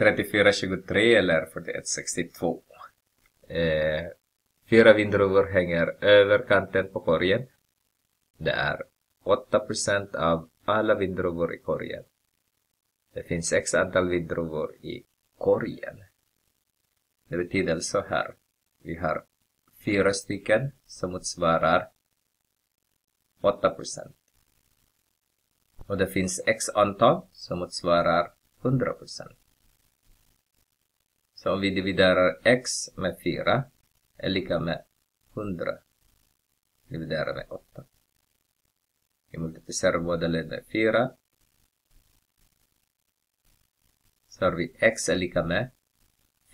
3423 eller 4162. Eh, fyra vindruvor hänger över kanten på korgen. Det är 8% av alla vindruvor i korgen. Det finns x antal vindruvor i korgen. Det betyder så här. Vi har fyra stycken som motsvarar 8%. Och det finns x antal som motsvarar 100%. Så om vi dividerar x med 4 är lika med 100 dividerat med 8. Vi multiplicerar båda led med 4. Så har vi x är lika med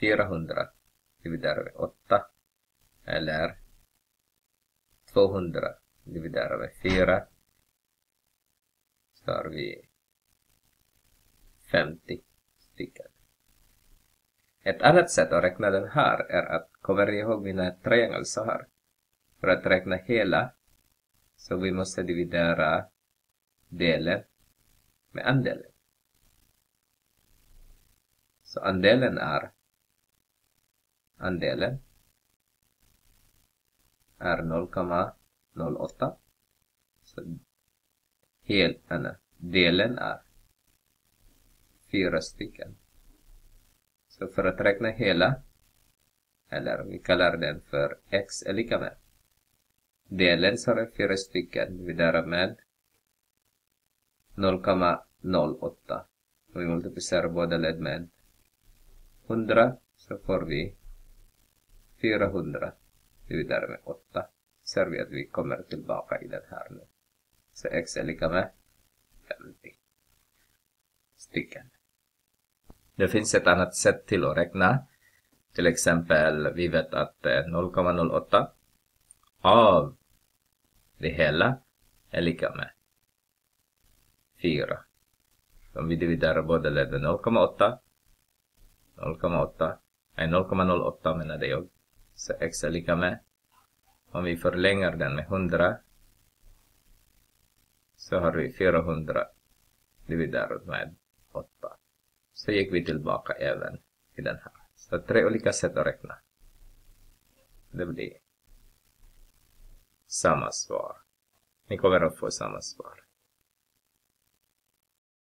400 dividerat med 8 eller 200 dividerat med 4 så har vi 50 stycken. Ett annat sätt att räkna den här är att, kommer ni ihåg mina triangel så här? För att räkna hela så vi måste dividera delen med andelen. Så andelen är andelen är 0,08. Så hel, delen är fyra stycken. Så för att räkna hela, eller vi kallar den för x är lika med delen så är det fyra stycken dividerat med 0,08. Och vi multiplicerar båda led med 100 så får vi 400 dividerat med 8. Ser vi att vi kommer tillbaka i den här nu. Så x är lika med 50 stycken. Det finns ett annat sätt till att räkna. Till exempel, vi vet att eh, 0,08 av det hela är lika med 4. Om vi dividerar båda leden 0,8 0,8 nej 0,08 menade jag. Så x är lika med om vi förlänger den med 100 så har vi 400 dividerat med 8. Så gick vi tillbaka även i den här. Så tre olika sätt att räkna. Det blir samma svar. Ni kommer att få samma svar.